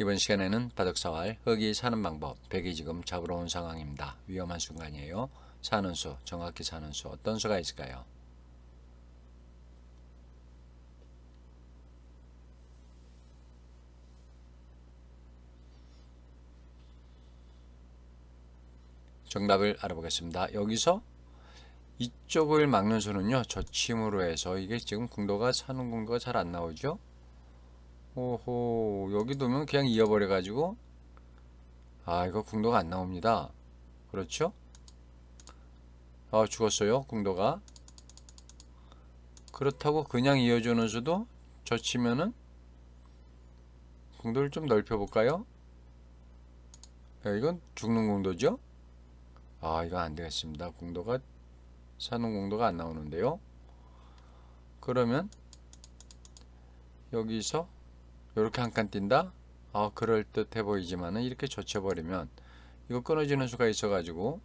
이번 시간에는 바둑사활 흙이 사는 방법 백이 지금 잡으러 온 상황입니다. 위험한 순간이에요. 사는 수 정확히 사는 수 어떤 수가 있을까요? 정답을 알아보겠습니다. 여기서 이쪽을 막는 수는요. 저침으로 해서 이게 지금 궁도가 사는 궁도가 잘 안 나오죠. 오호 여기 두면 그냥 이어버려 가지고. 아 이거 궁도가 안 나옵니다. 그렇죠? 아 죽었어요 궁도가. 그렇다고 그냥 이어주는 수도 젖히면은 궁도를 좀 넓혀 볼까요? 야, 이건 죽는 궁도죠? 아 이거 안 되겠습니다. 궁도가 사는 궁도가 안 나오는데요. 그러면 여기서 이렇게 한 칸 뛴다? 아 그럴듯해 보이지만은 이렇게 젖혀버리면 이거 끊어지는 수가 있어 가지고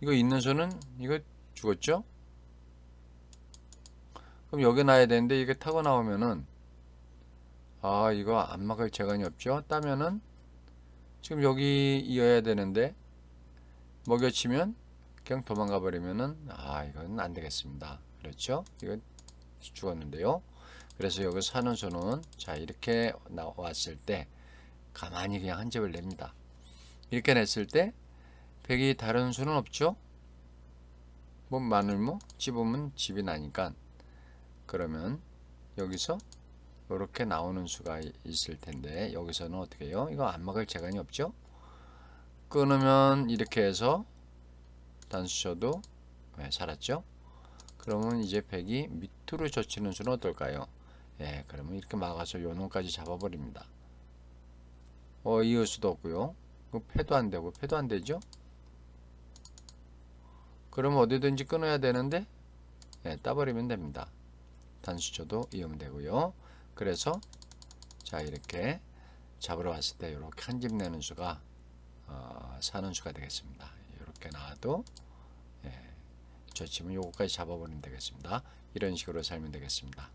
이거 있는 수는 이거 죽었죠? 그럼 여기 놔야 되는데 이게 타고 나오면은 아 이거 안 막을 재간이 없죠? 따면은 지금 여기 이어야 되는데 먹여치면 그냥 도망가 버리면은 아 이건 안 되겠습니다 그렇죠? 이거 죽었는데요 그래서 여기 사는 수는 자 이렇게 나왔을 때 가만히 그냥 한 집을 냅니다. 이렇게 냈을 때 백이 다른 수는 없죠? 뭐 마늘무 집으면 집이 나니까 그러면 여기서 이렇게 나오는 수가 있을 텐데 여기서는 어떻게 해요? 이거 안 막을 재간이 없죠? 끊으면 이렇게 해서 단수셔도 네, 살았죠? 그러면 이제 백이 밑으로 젖히는 수는 어떨까요? 예, 그러면 이렇게 막아서 요 놈까지 잡아버립니다. 어, 이을 수도 없고요. 그 패도 안 되고, 패도 안 되죠? 그러면 어디든지 끊어야 되는데, 예, 따버리면 됩니다. 단수초도 이으면 되고요. 그래서, 자, 이렇게 잡으러 왔을 때, 이렇게 한 집 내는 수가, 어, 사는 수가 되겠습니다. 이렇게 나와도, 예, 저 집은 요거까지 잡아버리면 되겠습니다. 이런 식으로 살면 되겠습니다.